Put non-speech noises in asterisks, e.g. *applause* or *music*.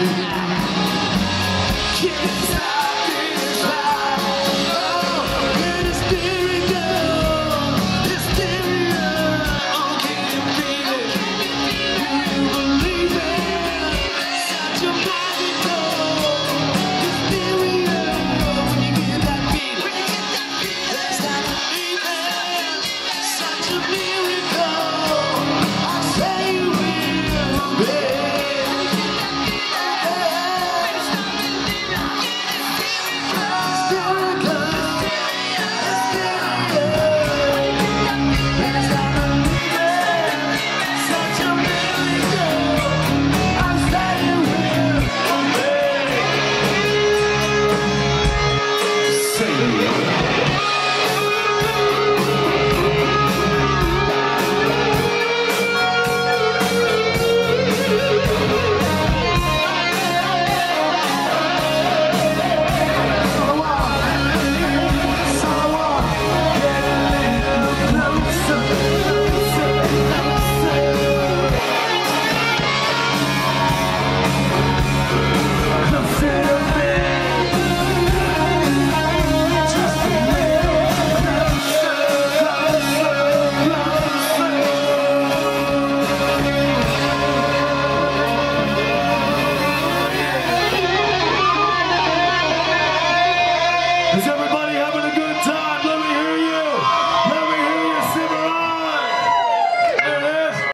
you. *laughs*